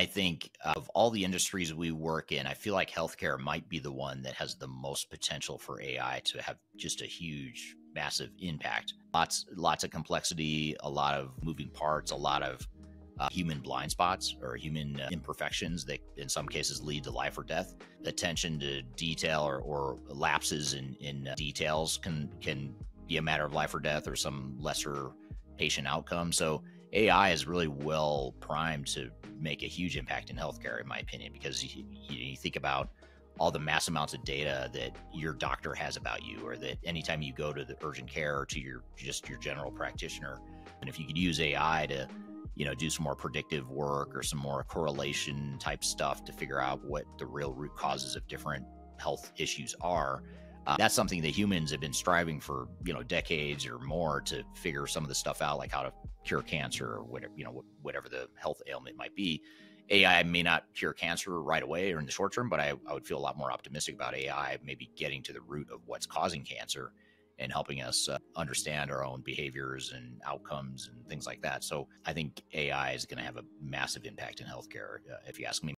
I think of all the industries we work in, I feel like healthcare might be the one that has the most potential for AI to have just a huge, massive impact. Lots, lots of complexity, a lot of moving parts, a lot of uh, human blind spots or human uh, imperfections that in some cases lead to life or death. Attention to detail or, or lapses in, in uh, details can can be a matter of life or death or some lesser patient outcome. So AI is really well primed to make a huge impact in healthcare, in my opinion, because you, you, think about all the mass amounts of data that your doctor has about you, or that anytime you go to the urgent care or to your just your general practitioner, and if you could use AI to you know do some more predictive work or some more correlation type stuff to figure out what the real root causes of different health issues are uh, that's something that humans have been striving for, you know, decades or more to figure some of the stuff out, like how to cure cancer or whatever, you know, whatever the health ailment might be. AI may not cure cancer right away or in the short term, but I, I would feel a lot more optimistic about AI maybe getting to the root of what's causing cancer and helping us uh, understand our own behaviors and outcomes and things like that. So I think AI is going to have a massive impact in healthcare, uh, if you ask me.